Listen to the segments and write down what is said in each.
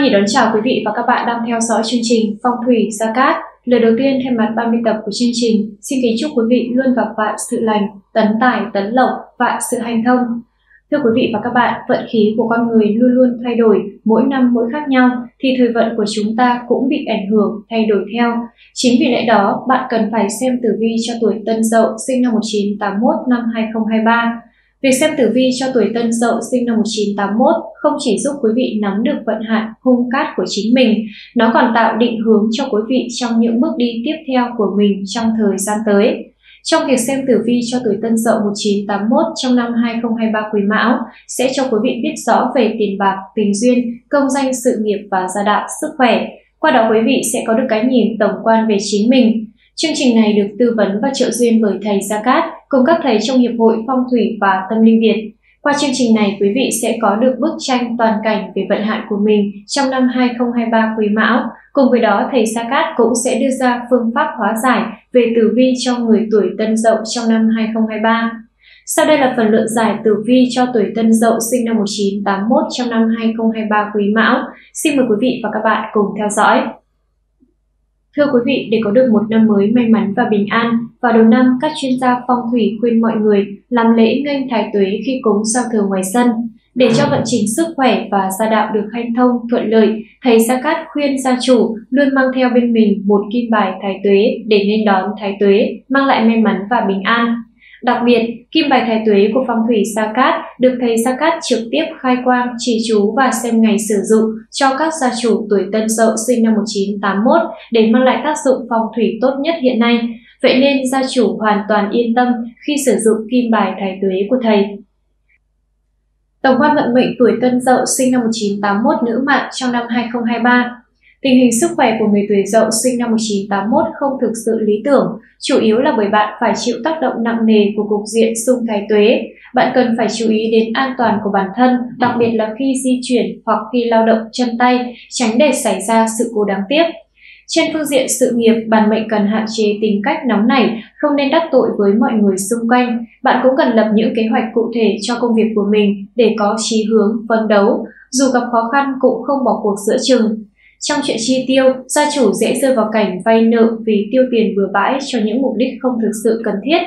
Hoan đón chào quý vị và các bạn đang theo dõi chương trình Phong thủy Gia Cát. Lời đầu tiên thay mặt 30 tập của chương trình, xin kính chúc quý vị luôn gặp vạn sự lành, tấn tài, tấn lộc, vạn sự hành thông. Thưa quý vị và các bạn, vận khí của con người luôn luôn thay đổi, mỗi năm mỗi khác nhau, thì thời vận của chúng ta cũng bị ảnh hưởng, thay đổi theo. Chính vì lẽ đó, bạn cần phải xem tử vi cho tuổi Tân Dậu sinh năm 1981 năm 2023 Việc xem tử vi cho tuổi Tân Dậu sinh năm 1981 không chỉ giúp quý vị nắm được vận hạn hung cát của chính mình, nó còn tạo định hướng cho quý vị trong những bước đi tiếp theo của mình trong thời gian tới. Trong việc xem tử vi cho tuổi Tân Dậu 1981 trong năm 2023 Quý Mão sẽ cho quý vị biết rõ về tiền bạc, tình duyên, công danh, sự nghiệp và gia đạo, sức khỏe. Qua đó quý vị sẽ có được cái nhìn tổng quan về chính mình. Chương trình này được tư vấn và trợ duyên bởi thầy Gia Cát cùng các thầy trong Hiệp hội Phong thủy và Tâm linh Việt. Qua chương trình này, quý vị sẽ có được bức tranh toàn cảnh về vận hạn của mình trong năm 2023 Quý Mão. Cùng với đó, thầy Sa Cát cũng sẽ đưa ra phương pháp hóa giải về tử vi cho người tuổi Tân Dậu trong năm 2023. Sau đây là phần luận giải tử vi cho tuổi Tân Dậu sinh năm 1981 trong năm 2023 Quý Mão. Xin mời quý vị và các bạn cùng theo dõi. Thưa quý vị, để có được một năm mới may mắn và bình an, vào đầu năm các chuyên gia phong thủy khuyên mọi người làm lễ nghênh thái tuế khi cúng sao thừa ngoài sân. Để cho vận trình sức khỏe và gia đạo được hanh thông, thuận lợi, thầy Sa Cát khuyên gia chủ luôn mang theo bên mình một kim bài thái tuế để nên đón thái tuế, mang lại may mắn và bình an. Đặc biệt, kim bài thái tuế của phong thủy Sa Cát được thầy Sa Cát trực tiếp khai quang, chỉ chú và xem ngày sử dụng cho các gia chủ tuổi Tân Dậu sinh năm 1981 để mang lại tác dụng phong thủy tốt nhất hiện nay. Vậy nên gia chủ hoàn toàn yên tâm khi sử dụng kim bài thái tuế của thầy. Tổng quan vận mệnh tuổi Tân Dậu sinh năm 1981 nữ mạng trong năm 2023 Tình hình sức khỏe của người tuổi dậu sinh năm 1981 không thực sự lý tưởng, chủ yếu là bởi bạn phải chịu tác động nặng nề của cục diện xung thái tuế. Bạn cần phải chú ý đến an toàn của bản thân, đặc biệt là khi di chuyển hoặc khi lao động chân tay, tránh để xảy ra sự cố đáng tiếc. Trên phương diện sự nghiệp, bản mệnh cần hạn chế tính cách nóng nảy, không nên đắc tội với mọi người xung quanh. Bạn cũng cần lập những kế hoạch cụ thể cho công việc của mình để có chí hướng, phấn đấu. Dù gặp khó khăn cũng không bỏ cuộc giữa chừng. Trong chuyện chi tiêu, gia chủ dễ rơi vào cảnh vay nợ vì tiêu tiền bừa bãi cho những mục đích không thực sự cần thiết.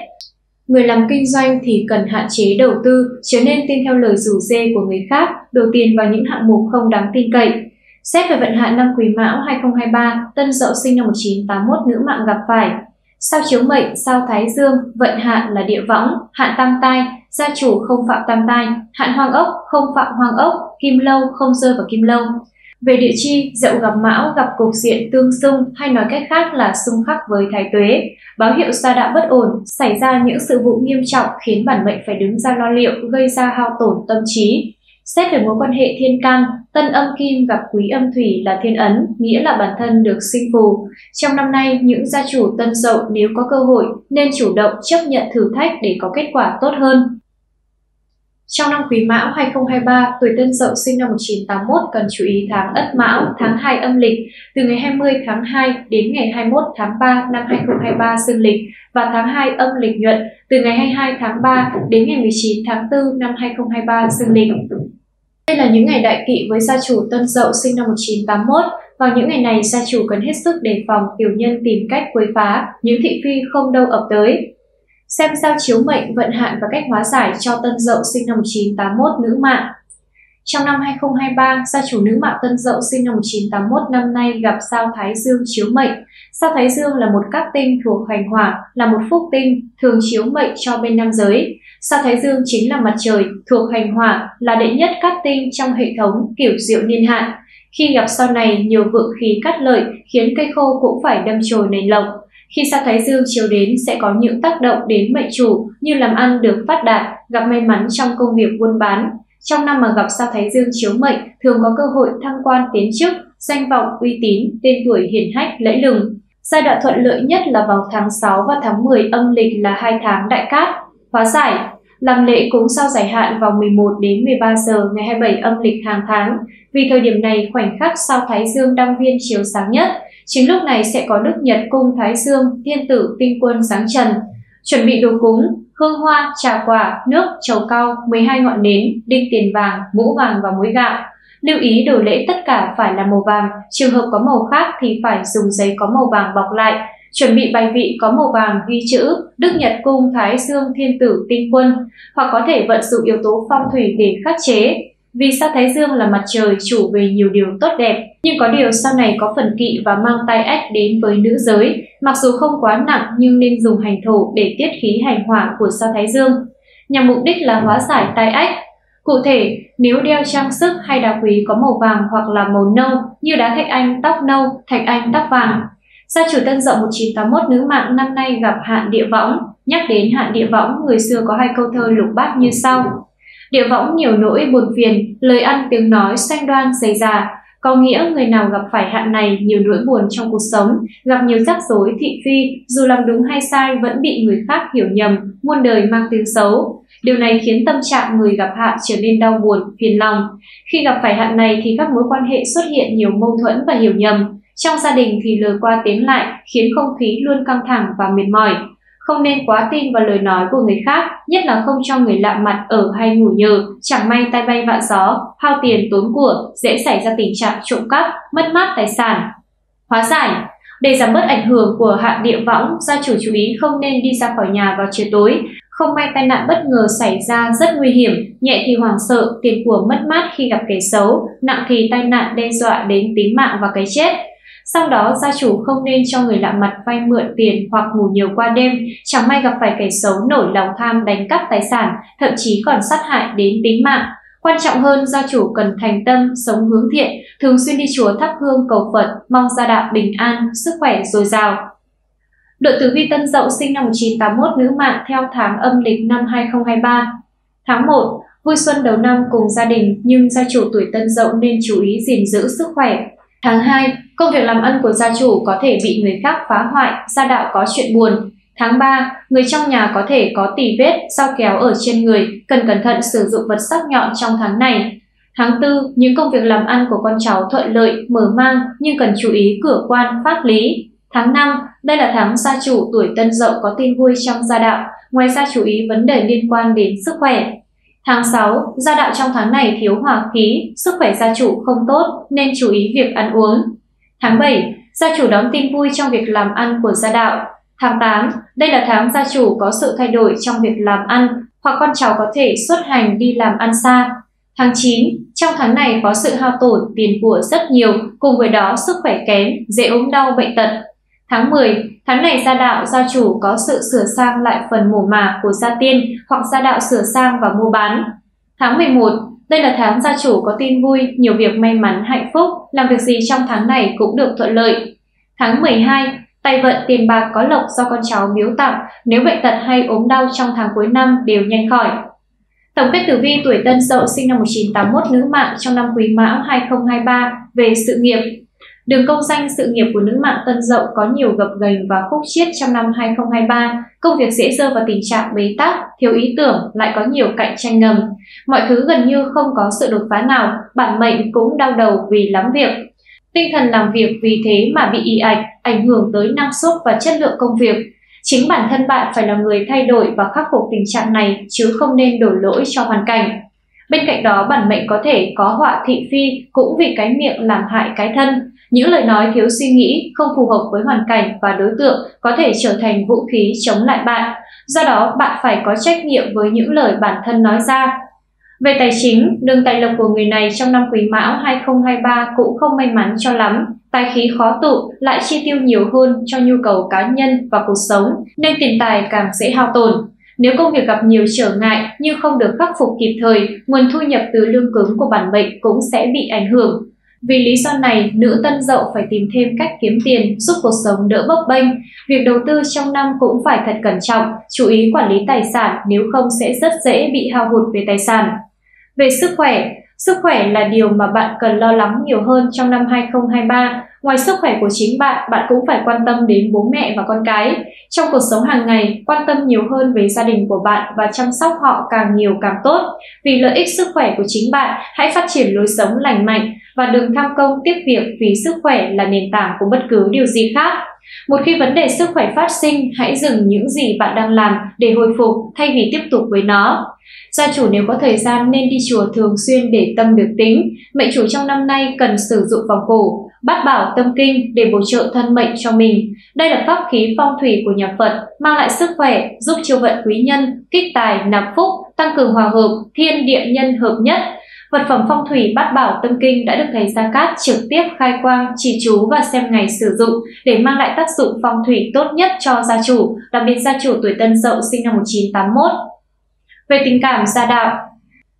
Người làm kinh doanh thì cần hạn chế đầu tư, chứ nên tin theo lời rủ dê của người khác, đầu tiền vào những hạng mục không đáng tin cậy. Xét về vận hạn năm Quý Mão 2023, Tân Dậu sinh năm 1981 nữ mạng gặp phải. Sao chiếu mệnh, sao Thái Dương, vận hạn là địa võng, hạn tam tai, gia chủ không phạm tam tai, hạn hoang ốc không phạm hoang ốc, kim lâu không rơi vào kim lâu. Về địa chi, dậu gặp mão gặp cục diện tương xung hay nói cách khác là xung khắc với thái tuế, báo hiệu gia đạo bất ổn, xảy ra những sự vụ nghiêm trọng khiến bản mệnh phải đứng ra lo liệu gây ra hao tổn tâm trí. Xét về mối quan hệ thiên can, tân âm kim gặp quý âm thủy là thiên ấn, nghĩa là bản thân được sinh phù. Trong năm nay, những gia chủ tân dậu nếu có cơ hội nên chủ động chấp nhận thử thách để có kết quả tốt hơn. Trong năm Quý Mão 2023, tuổi Tân Dậu sinh năm 1981 cần chú ý tháng Ất Mão, tháng 2 âm lịch, từ ngày 20 tháng 2 đến ngày 21 tháng 3 năm 2023 dương lịch và tháng 2 âm lịch nhuận, từ ngày 22 tháng 3 đến ngày 19 tháng 4 năm 2023 dương lịch. Đây là những ngày đại kỵ với gia chủ Tân Dậu sinh năm 1981. Vào những ngày này, gia chủ cần hết sức đề phòng tiểu nhân tìm cách quấy phá, những thị phi không đâu ập tới xem sao chiếu mệnh, vận hạn và cách hóa giải cho Tân Dậu sinh năm 1981 nữ mạng. Trong năm 2023, gia chủ nữ mạng Tân Dậu sinh năm 1981 năm nay gặp sao Thái Dương chiếu mệnh. Sao Thái Dương là một các tinh thuộc hành hỏa, là một phúc tinh, thường chiếu mệnh cho bên nam giới. Sao Thái Dương chính là mặt trời, thuộc hành hỏa, là đệ nhất các tinh trong hệ thống kiểu diệu niên hạn. Khi gặp sao này nhiều vượng khí cắt lợi khiến cây khô cũng phải đâm chồi nảy lộc. Khi sao Thái Dương chiếu đến sẽ có những tác động đến mệnh chủ như làm ăn được phát đạt, gặp may mắn trong công việc buôn bán. Trong năm mà gặp sao Thái Dương chiếu mệnh, thường có cơ hội thăng quan tiến chức, danh vọng, uy tín, tên tuổi hiển hách, lẫy lừng. Giai đoạn thuận lợi nhất là vào tháng 6 và tháng 10 âm lịch là hai tháng đại cát. Hóa giải, làm lễ cúng sao giải hạn vào 11 đến 13 giờ ngày 27 âm lịch hàng tháng. Vì thời điểm này khoảnh khắc sao Thái Dương đăng viên chiếu sáng nhất, Chính lúc này sẽ có Đức Nhật Cung Thái Dương, Thiên Tử Tinh Quân sáng trần. Chuẩn bị đồ cúng, hương hoa, trà quả, nước, trầu cao, 12 ngọn nến, đinh tiền vàng, mũ vàng và muối gạo. Lưu ý đồ lễ tất cả phải là màu vàng, trường hợp có màu khác thì phải dùng giấy có màu vàng bọc lại. Chuẩn bị bài vị có màu vàng ghi chữ Đức Nhật Cung Thái Dương Thiên Tử Tinh Quân hoặc có thể vận dụng yếu tố phong thủy để khắc chế. Vì sao Thái Dương là mặt trời chủ về nhiều điều tốt đẹp, nhưng có điều sau này có phần kỵ và mang tai ách đến với nữ giới, mặc dù không quá nặng nhưng nên dùng hành thổ để tiết khí hành hỏa của sao Thái Dương, nhằm mục đích là hóa giải tai ách, Cụ thể, nếu đeo trang sức hay đá quý có màu vàng hoặc là màu nâu như đá thạch anh tóc nâu, thạch anh tóc vàng. Gia chủ Tân Dậu 1981 nữ mạng năm nay gặp hạn địa võng. Nhắc đến hạn địa võng, người xưa có hai câu thơ lục bát như sau. Địa võng nhiều nỗi buồn phiền, lời ăn tiếng nói xanh đoan dày già, có nghĩa người nào gặp phải hạn này nhiều nỗi buồn trong cuộc sống, gặp nhiều rắc rối thị phi, dù làm đúng hay sai vẫn bị người khác hiểu nhầm, muôn đời mang tiếng xấu. Điều này khiến tâm trạng người gặp hạn trở nên đau buồn, phiền lòng. Khi gặp phải hạn này thì các mối quan hệ xuất hiện nhiều mâu thuẫn và hiểu nhầm. Trong gia đình thì lời qua tiếng lại khiến không khí luôn căng thẳng và mệt mỏi. Không nên quá tin vào lời nói của người khác, nhất là không cho người lạ mặt ở hay ngủ nhờ, chẳng may tai bay vạ gió, hao tiền tốn của, dễ xảy ra tình trạng trộm cắp, mất mát tài sản. Hóa giải để giảm bớt ảnh hưởng của hạn địa võng, gia chủ chú ý không nên đi ra khỏi nhà vào chiều tối, không may tai nạn bất ngờ xảy ra rất nguy hiểm, nhẹ thì hoảng sợ, tiền của mất mát khi gặp kẻ xấu, nặng thì tai nạn đe dọa đến tính mạng và cái chết. Sau đó, gia chủ không nên cho người lạ mặt vay mượn tiền hoặc ngủ nhiều qua đêm, chẳng may gặp phải kẻ xấu nổi lòng tham đánh cắp tài sản, thậm chí còn sát hại đến tính mạng. Quan trọng hơn, gia chủ cần thành tâm, sống hướng thiện, thường xuyên đi chùa thắp hương cầu Phật, mong gia đạo bình an, sức khỏe dồi dào. Đội tử vi Tân Dậu sinh năm 1981 nữ mạng theo tháng âm lịch năm 2023. Tháng 1, vui xuân đầu năm cùng gia đình nhưng gia chủ tuổi Tân Dậu nên chú ý gìn giữ sức khỏe. Tháng 2, công việc làm ăn của gia chủ có thể bị người khác phá hoại, gia đạo có chuyện buồn. Tháng 3, người trong nhà có thể có tỉ vết, sao kéo ở trên người, cần cẩn thận sử dụng vật sắc nhọn trong tháng này. Tháng 4, những công việc làm ăn của con cháu thuận lợi, mở mang nhưng cần chú ý cửa quan, pháp lý. Tháng 5, đây là tháng gia chủ tuổi tân dậu có tin vui trong gia đạo, ngoài ra chú ý vấn đề liên quan đến sức khỏe. Tháng 6, gia đạo trong tháng này thiếu hỏa khí, sức khỏe gia chủ không tốt nên chú ý việc ăn uống. Tháng 7, gia chủ đón tin vui trong việc làm ăn của gia đạo. Tháng 8, đây là tháng gia chủ có sự thay đổi trong việc làm ăn hoặc con cháu có thể xuất hành đi làm ăn xa. Tháng 9, trong tháng này có sự hao tổn tiền của rất nhiều, cùng với đó sức khỏe kém, dễ ốm đau bệnh tật, Tháng 10, tháng này gia đạo gia chủ có sự sửa sang lại phần mổ mả của gia tiên hoặc gia đạo sửa sang và mua bán. Tháng 11, đây là tháng gia chủ có tin vui, nhiều việc may mắn, hạnh phúc, làm việc gì trong tháng này cũng được thuận lợi. Tháng 12, tay vận tiền bạc có lộc do con cháu biếu tặng, nếu bệnh tật hay ốm đau trong tháng cuối năm đều nhanh khỏi. Tổng kết tử vi tuổi Tân Dậu sinh năm 1981 nữ mạng trong năm Quý Mão 2023 về sự nghiệp Đường công danh sự nghiệp của nữ mạng Tân Dậu có nhiều gập ghềnh và khúc chiết trong năm 2023. Công việc dễ rơi vào tình trạng bế tắc, thiếu ý tưởng, lại có nhiều cạnh tranh ngầm. Mọi thứ gần như không có sự đột phá nào, bản mệnh cũng đau đầu vì lắm việc. Tinh thần làm việc vì thế mà bị ị ạch, ảnh hưởng tới năng suất và chất lượng công việc. Chính bản thân bạn phải là người thay đổi và khắc phục tình trạng này chứ không nên đổ lỗi cho hoàn cảnh. Bên cạnh đó, bản mệnh có thể có họa thị phi cũng vì cái miệng làm hại cái thân. Những lời nói thiếu suy nghĩ, không phù hợp với hoàn cảnh và đối tượng có thể trở thành vũ khí chống lại bạn. Do đó, bạn phải có trách nhiệm với những lời bản thân nói ra. Về tài chính, đường tài lộc của người này trong năm Quý Mão 2023 cũng không may mắn cho lắm. Tài khí khó tụ, lại chi tiêu nhiều hơn cho nhu cầu cá nhân và cuộc sống, nên tiền tài càng dễ hao tổn. Nếu công việc gặp nhiều trở ngại nhưng không được khắc phục kịp thời, nguồn thu nhập từ lương cứng của bản mệnh cũng sẽ bị ảnh hưởng. Vì lý do này, nữ tân dậu phải tìm thêm cách kiếm tiền giúp cuộc sống đỡ bấp bênh. Việc đầu tư trong năm cũng phải thật cẩn trọng, chú ý quản lý tài sản nếu không sẽ rất dễ bị hao hụt về tài sản. Về sức khỏe, sức khỏe là điều mà bạn cần lo lắng nhiều hơn trong năm 2023. Ngoài sức khỏe của chính bạn, bạn cũng phải quan tâm đến bố mẹ và con cái. Trong cuộc sống hàng ngày, quan tâm nhiều hơn về gia đình của bạn và chăm sóc họ càng nhiều càng tốt. Vì lợi ích sức khỏe của chính bạn, hãy phát triển lối sống lành mạnh, và đừng tham công tiếc việc vì sức khỏe là nền tảng của bất cứ điều gì khác. Một khi vấn đề sức khỏe phát sinh, hãy dừng những gì bạn đang làm để hồi phục thay vì tiếp tục với nó. Gia chủ nếu có thời gian nên đi chùa thường xuyên để tâm được tính. Mệnh chủ trong năm nay cần sử dụng vòng cổ, bát bảo tâm kinh để bổ trợ thân mệnh cho mình. Đây là pháp khí phong thủy của nhà Phật, mang lại sức khỏe, giúp chiêu vận quý nhân, kích tài, nạp phúc, tăng cường hòa hợp, thiên địa nhân hợp nhất. Vật phẩm phong thủy bát bảo tâm kinh đã được thầy Gia Cát trực tiếp khai quang, chỉ chú và xem ngày sử dụng để mang lại tác dụng phong thủy tốt nhất cho gia chủ, đặc biệt gia chủ tuổi Tân Dậu sinh năm 1981. Về tình cảm gia đạo,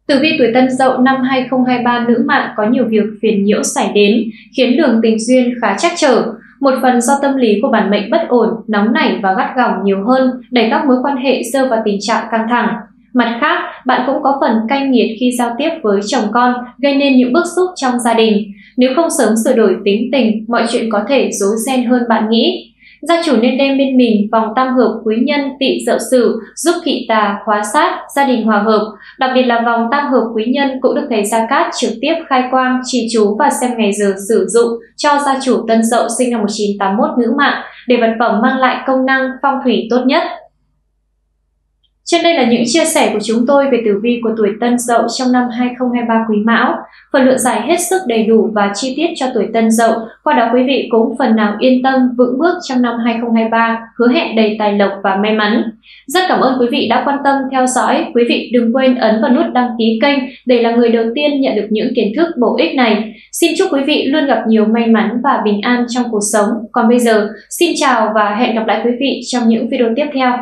Tử vi tuổi Tân Dậu năm 2023 nữ mạng có nhiều việc phiền nhiễu xảy đến, khiến đường tình duyên khá chắc trở. Một phần do tâm lý của bản mệnh bất ổn, nóng nảy và gắt gỏng nhiều hơn, đẩy các mối quan hệ rơi vào tình trạng căng thẳng. Mặt khác, bạn cũng có phần cay nghiệt khi giao tiếp với chồng con, gây nên những bức xúc trong gia đình. Nếu không sớm sửa đổi tính tình, mọi chuyện có thể rối ren hơn bạn nghĩ. Gia chủ nên đem bên mình vòng tam hợp quý nhân tị dậu sử giúp kỵ tà, khóa sát, gia đình hòa hợp. Đặc biệt là vòng tam hợp quý nhân cũng được thầy Gia Cát trực tiếp khai quang, trì chú và xem ngày giờ sử dụng cho gia chủ tân dậu sinh năm 1981 nữ mạng để vật phẩm mang lại công năng phong thủy tốt nhất. Trên đây là những chia sẻ của chúng tôi về tử vi của tuổi Tân Dậu trong năm 2023 Quý Mão. Phần luận giải hết sức đầy đủ và chi tiết cho tuổi Tân Dậu, qua đó quý vị cũng phần nào yên tâm vững bước trong năm 2023, hứa hẹn đầy tài lộc và may mắn. Rất cảm ơn quý vị đã quan tâm theo dõi. Quý vị đừng quên ấn vào nút đăng ký kênh để là người đầu tiên nhận được những kiến thức bổ ích này. Xin chúc quý vị luôn gặp nhiều may mắn và bình an trong cuộc sống. Còn bây giờ, xin chào và hẹn gặp lại quý vị trong những video tiếp theo.